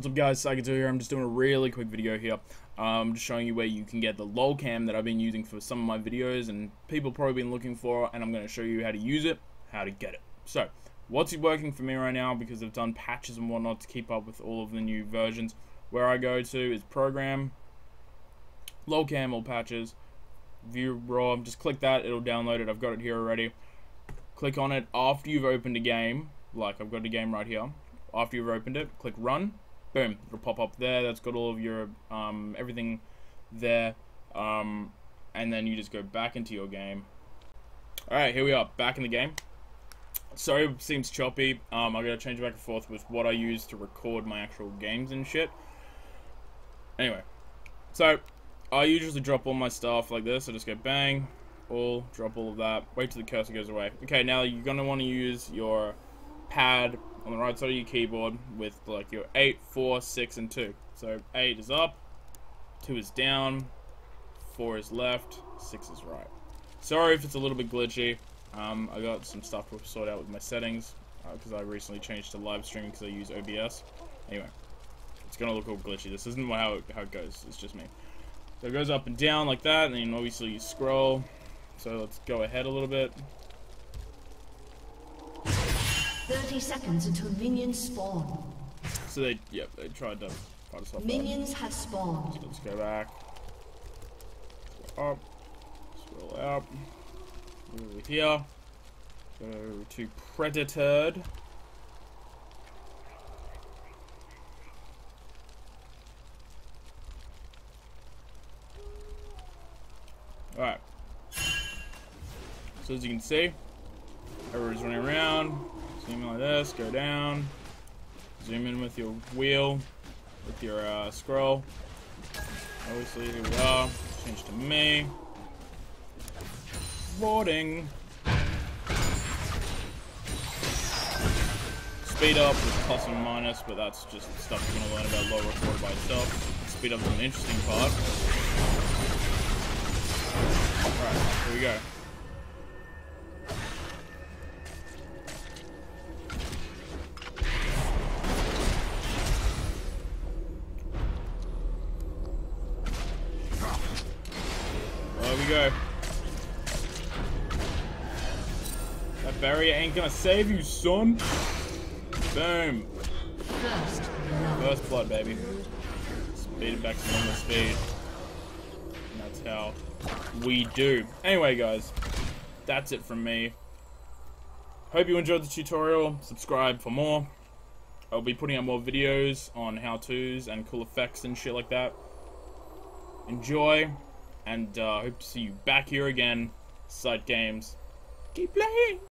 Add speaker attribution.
Speaker 1: What's up guys, Cyketor here, I'm just doing a really quick video here. Um, just showing you where you can get the lol cam that I've been using for some of my videos and people probably been looking for and I'm going to show you how to use it, how to get it. So, what's working for me right now because I've done patches and whatnot to keep up with all of the new versions. Where I go to is program, lol cam all patches, view raw, just click that, it'll download it, I've got it here already. Click on it after you've opened a game, like I've got a game right here. After you've opened it, click run, boom, it'll pop up there. That's got all of your um, everything there, um, and then you just go back into your game. All right, here we are, back in the game. Sorry, seems choppy. Um, I gotta change back and forth with what I use to record my actual games and shit. Anyway, so I usually drop all my stuff like this. I just go bang, all, drop all of that. Wait till the cursor goes away. Okay, now you're gonna want to use your pad on the right side of your keyboard with like your 8, 4, 6, and 2. So 8 is up, 2 is down, 4 is left, 6 is right. Sorry if it's a little bit glitchy. Um, I got some stuff to sort out with my settings because uh, I recently changed to live streaming because I use OBS. Anyway, it's gonna look all glitchy. This isn't how it, how it goes. It's just me. So it goes up and down like that, and then obviously you scroll. So let's go ahead a little bit.
Speaker 2: 30 seconds until minions spawn.
Speaker 1: So they, yep, they tried to fight us off.
Speaker 2: Minions have spawned.
Speaker 1: So let's go back. Up. Scroll out. Over here. Go to Predator. Alright. So as you can see, everyone's running around. Zoom in like this, go down. Zoom in with your wheel, with your uh, scroll. Obviously, here we are. Change to me. Boarding. Speed up with plus and minus, but that's just stuff you're gonna learn about LoL Record by itself. Speed up is an interesting part. Alright, here we go. Go. That barrier ain't gonna save you, son. Boom.
Speaker 2: First blood.
Speaker 1: Baby. Speed it back to normal speed. And that's how we do. Anyway, guys, that's it from me. Hope you enjoyed the tutorial. Subscribe for more. I'll be putting out more videos on how-tos and cool effects and shit like that. Enjoy, and uh, hope to see you back here again. Cyked Games. Keep playing!